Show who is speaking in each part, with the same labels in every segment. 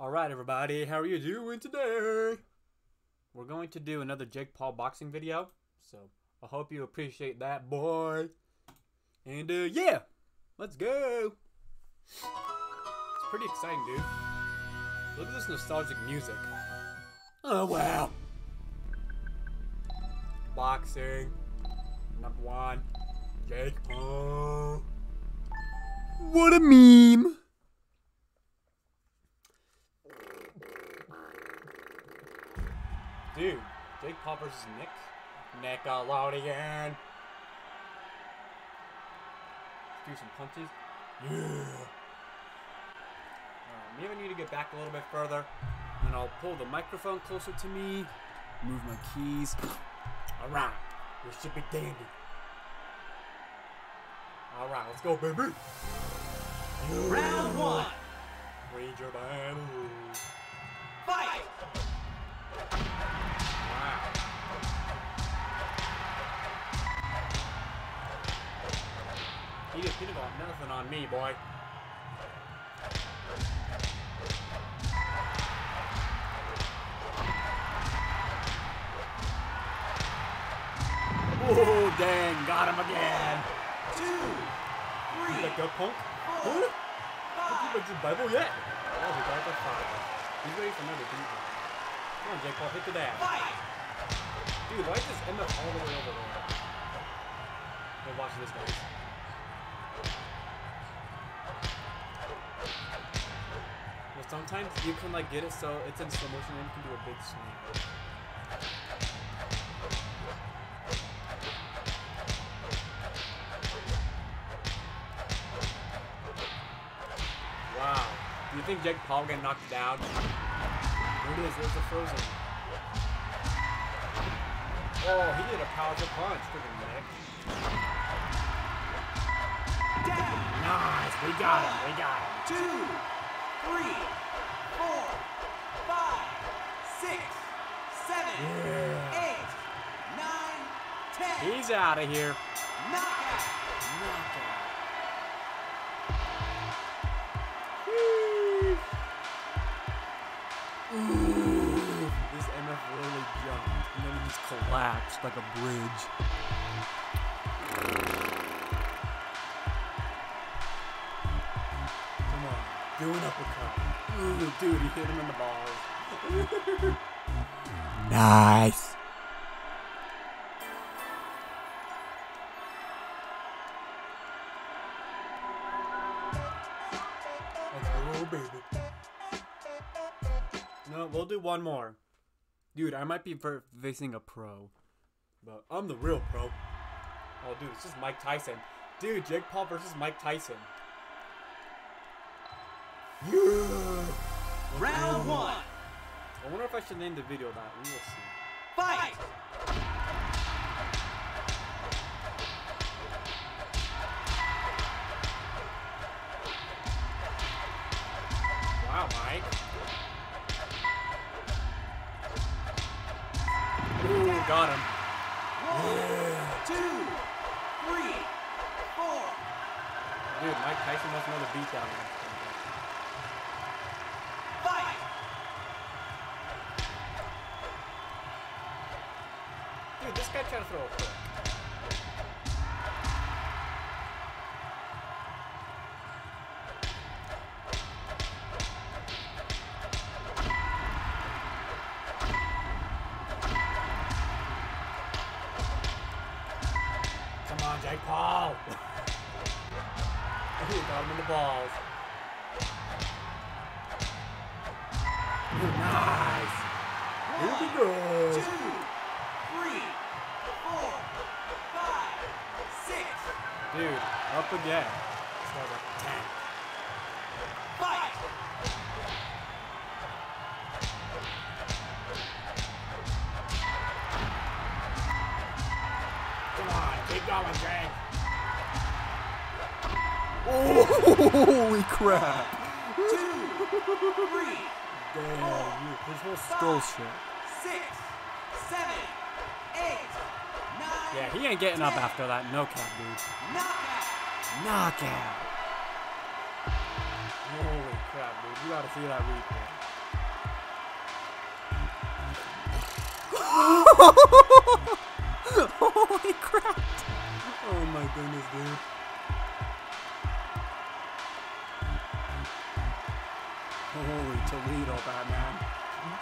Speaker 1: Alright everybody, how are you doing today? We're going to do another Jake Paul boxing video, so I hope you appreciate that, boy. And uh, yeah, let's go. It's pretty exciting, dude. Look at this nostalgic music. Oh wow. Boxing, number one, Jake Paul. What a meme. Dude, Jake Paul versus Nick. Nickelodeon. Let's do some punches. Yeah. Alright, maybe I need to get back a little bit further. And I'll pull the microphone closer to me. Move my keys. Alright, this should be dandy. Alright, let's go, baby.
Speaker 2: Round one.
Speaker 1: Ranger battle.
Speaker 2: Fight!
Speaker 1: He just he done got nothing on me, boy. Oh, dang, got him again.
Speaker 2: Two! Three!
Speaker 1: Let go, punk.
Speaker 2: Four!
Speaker 1: Huh?
Speaker 2: Five!
Speaker 1: But the Bible yet? Oh, he got the five. He's ready for another beat. Come on, Jake Paul, hit the dash.
Speaker 2: Fight!
Speaker 1: Dude, why does end up all the way over there? Hey, watch this, guys. Sometimes you can like get it so it's in slow motion and you can do a big swing. Wow. Do you think Jake Paul get knocked down? There it is, there's the frozen. Oh, he did a powerful punch. Freaking Nick.
Speaker 2: Down!
Speaker 1: Nice, we got him, we got him.
Speaker 2: Two! Three! Four! Five! Six! Seven!
Speaker 1: Yeah.
Speaker 2: Eight! Nine! Ten!
Speaker 1: He's out of here.
Speaker 2: Knockout!
Speaker 1: Ooh, this MF really jumped, and then he just collapsed like a bridge. Do an uppercut. Ooh, dude, he hit him in the balls. nice. Baby. No, we'll do one more. Dude, I might be facing a pro. But I'm the real pro. Oh, dude, it's just Mike Tyson. Dude, Jake Paul versus Mike Tyson. Yeah!
Speaker 2: Round one!
Speaker 1: I wonder if I should name the video that. We will see.
Speaker 2: Fight!
Speaker 1: Wow, Mike. Ooh, got him.
Speaker 2: One! Two! Three! Four!
Speaker 1: Dude, Mike Tyson wants another beatdown.
Speaker 2: Fight!
Speaker 1: To throw. Come on, Jake Paul. He got him in the balls. Nice. Here we go. Up again. This guy's like a tank.
Speaker 2: Fight!
Speaker 1: Come on, keep going, Jake. Holy crap.
Speaker 2: Two! Three!
Speaker 1: Damn, you, his whole skull shit.
Speaker 2: Six! Seven! Eight!
Speaker 1: Yeah, he ain't getting up after that. No cap, dude.
Speaker 2: Knockout.
Speaker 1: Knockout. Holy crap, dude. You gotta see that replay. Holy crap. Oh my goodness, dude. Holy Toledo, Batman.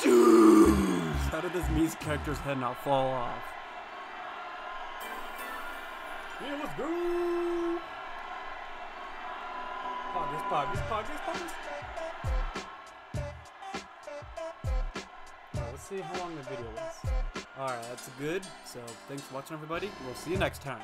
Speaker 1: Dude! How did this Mii's character's head not fall off? Yeah, let's go! Poggers, poggers, poggers, poggers. Alright, let's see how long the video was. Alright, that's good. So, thanks for watching, everybody. We'll see you next time.